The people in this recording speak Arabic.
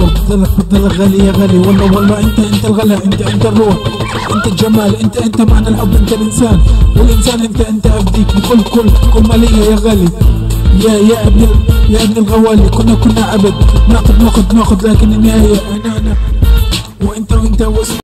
فضلك فضلك غالي يا غالي. والله والله انت انت الغلا انت انت الروح. انت الجمال انت انت معنى الحب انت الإنسان. والإنسان انت انت ابديك بكل كل كل مالية يا غالي. يا يا ابن يا ابن الغوالي. كنا كنا عبد. ناخذ ناخذ ناخذ لكن النهاية أنا أنا وانت وأنت واسمك